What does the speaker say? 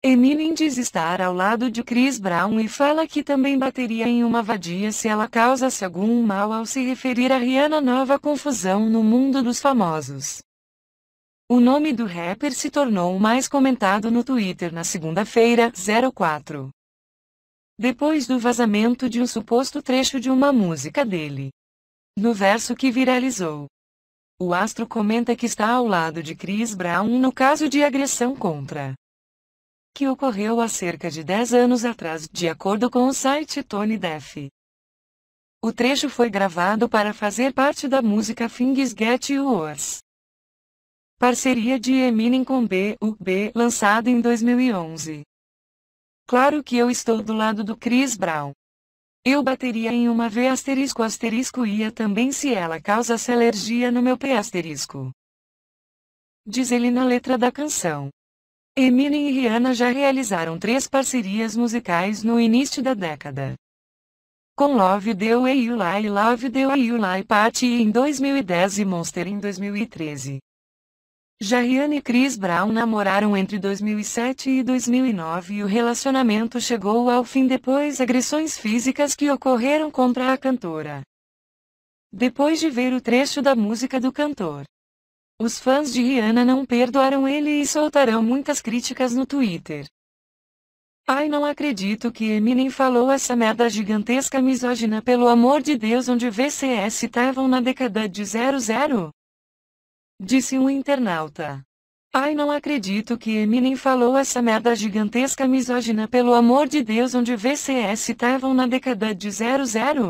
Eminem diz estar ao lado de Chris Brown e fala que também bateria em uma vadia se ela causasse algum mal ao se referir a Rihanna nova confusão no mundo dos famosos. O nome do rapper se tornou o mais comentado no Twitter na segunda-feira, 04. Depois do vazamento de um suposto trecho de uma música dele. No verso que viralizou. O astro comenta que está ao lado de Chris Brown no caso de agressão contra que ocorreu há cerca de 10 anos atrás, de acordo com o site Tony Def. O trecho foi gravado para fazer parte da música Things Get Yours. Parceria de Eminem com B.U.B. lançado em 2011. Claro que eu estou do lado do Chris Brown. Eu bateria em uma V asterisco asterisco ia também se ela causasse alergia no meu P asterisco. Diz ele na letra da canção. Eminem e Rihanna já realizaram três parcerias musicais no início da década. Com Love The Way You Lie Love The Way You Lie Party em 2010 e Monster em 2013. Já Rihanna e Chris Brown namoraram entre 2007 e 2009 e o relacionamento chegou ao fim depois agressões físicas que ocorreram contra a cantora. Depois de ver o trecho da música do cantor, os fãs de Rihanna não perdoaram ele e soltarão muitas críticas no Twitter. Ai não acredito que Eminem falou essa merda gigantesca misógina pelo amor de Deus onde VCS estavam na década de 00? Disse um internauta. Ai não acredito que Eminem falou essa merda gigantesca misógina pelo amor de Deus onde VCS estavam na década de 00?